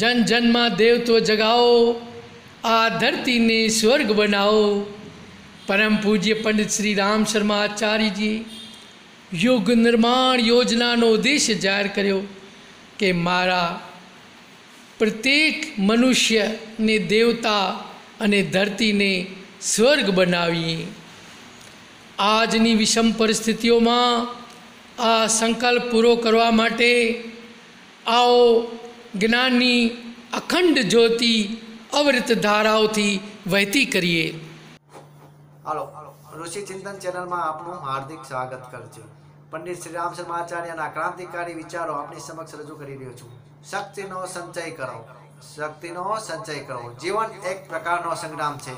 જન જનમાં દેવત્વ જગાવો, આ ધરતીને સ્વર્ગ બનાવો. પરમ પૂજ્ય પંડિત શ્રી રામ શર્મા આચાર્યજી યુગ નિર્માણ યોજનાનો ઉદ્દેશ્ય જાહેર કર્યો કે મારા પ્રત્યેક મનુષ્યને દેવતા અને ધરતીને સ્વર્ગ બનાવીએ. આજની વિષમ પરિસ્થિતિઓમાં આ સંકલ્પ પૂરો કરવા માટે આવો જ્ઞાનની અખંડ જ્યોતિ અવૃત ધારાઓથી વહેતી કરીએ. હાલો, ઋષિ ચિંતન ચેનલમાં આપનું હાર્દિક સ્વાગત કર છે. પંડિત શ્રી રામ શર્મા આચાર્યના ક્રાંતિકારી વિચારો આપની સમક્ષ રજૂ કરી રહ્યો છું. શક્તિનો સંચય કરો, શક્તિનો સંચય કરો. જીવન એક પ્રકારનો સંગ્રામ છે.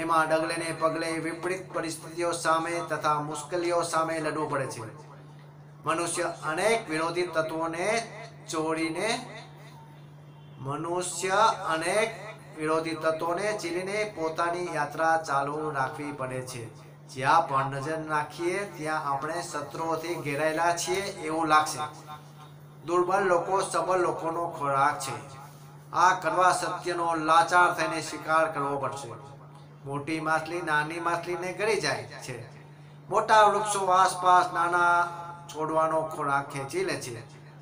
એમાં ડગલે ને પગલે વિપરીત પરિસ્થિતિઓ સામે તથા મુશ્કેલીઓ સામે લડવું પડે છે. મનુષ્ય અનેક વિરોધી તત્વોને ચોરીને મનુષ્ય અનેક વિરોધી તત્વોને ચીરીને પોતાની યાત્રા ચાલુ રાખવી પડે છે. જ્યાં પણ નજર નાખીએ, ત્યાં આપણે શત્રુઓથી ઘેરાયેલા છીએ એવું લાગશે. દુર્બળ લોકો, સબળ લોકોનો ખોરાક છે. આ કરવા સત્યનો લાચાર થઈને શિકાર કરવો પડશે. મોટી માછલી નાની માછલીને ગળી જાય છે. મોટા વૃક્ષો આસપાસ નાના છોડવાનો ખોરાક ખેંચી લે છે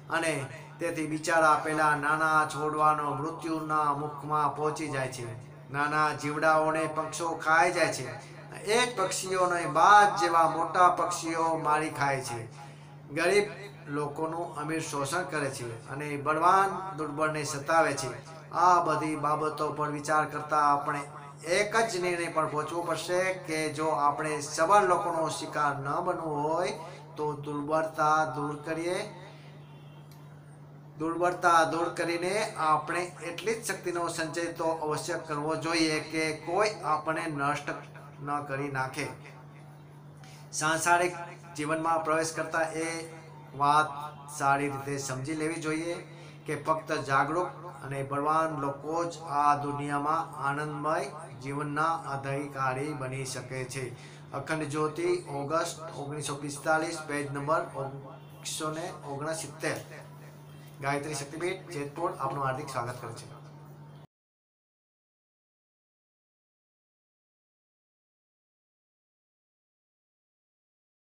અને તેથી બિચારા પેલા નાના છોડવાનો મૃત્યુના મુખમાં પહોંચી જાય છે. નાના જીવડાઓને પક્ષીઓ ખાઈ જાય છે. એક પક્ષીઓને બાદ જેવા મોટા પક્ષીઓ મારી ખાય છે. ગરીબ લોકોનું અમીર શોષણ કરે છે અને બળવાન દુર્બળને સતાવે છે. આ બધી બાબતો પર વિચાર કરતા આપણે એક જ નિર્ણય પર પહોંચવું પડશે કે જો આપણે સબળ લોકોનો શિકાર ન બનવું હોય તો દુર્બળતા દૂર કરીએ દુર્બળતા દૂર કરીને આપણે એટલી જ શક્તિનો સંચય તો અવશ્ય કરવો જોઈએ કે કોઈ આપણે નષ્ટ ન કરી નાખે. સાંસારિક જીવનમાં પ્રવેશ કરતા એ વાત સારી રીતે સમજી લેવી જોઈએ કે ફક્ત જાગૃત અને બળવાન લોકો જ આ દુનિયામાં આનંદમય જીવનના અધિકારી બની શકે છે. અખંડ જ્યોતિ ઓગસ્ટ ઓગણીસો પિસ્તાલીસ, પેજ નંબર એકસો ને ઓગણસિત્તેર. ગાયત્રી શક્તિપીઠ જેતપુર આપનું હાર્દિક સ્વાગત કરે છે.